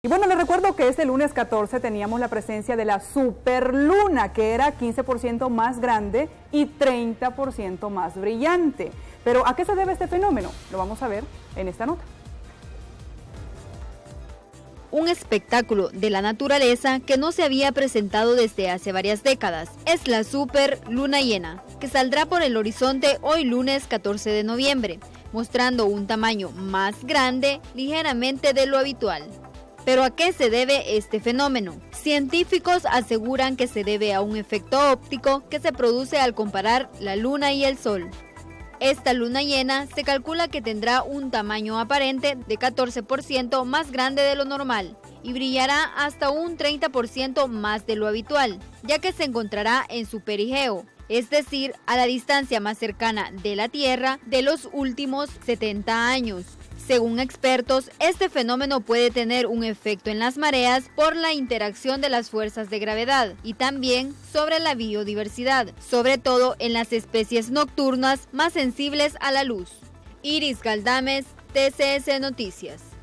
Y bueno, les recuerdo que este lunes 14 teníamos la presencia de la superluna, que era 15% más grande y 30% más brillante. Pero ¿a qué se debe este fenómeno? Lo vamos a ver en esta nota. Un espectáculo de la naturaleza que no se había presentado desde hace varias décadas. Es la super luna llena, que saldrá por el horizonte hoy lunes 14 de noviembre, mostrando un tamaño más grande ligeramente de lo habitual. Pero ¿a qué se debe este fenómeno? Científicos aseguran que se debe a un efecto óptico que se produce al comparar la luna y el sol. Esta luna llena se calcula que tendrá un tamaño aparente de 14% más grande de lo normal y brillará hasta un 30% más de lo habitual, ya que se encontrará en su perigeo, es decir, a la distancia más cercana de la Tierra de los últimos 70 años. Según expertos, este fenómeno puede tener un efecto en las mareas por la interacción de las fuerzas de gravedad y también sobre la biodiversidad, sobre todo en las especies nocturnas más sensibles a la luz. Iris Galdames, TCS Noticias.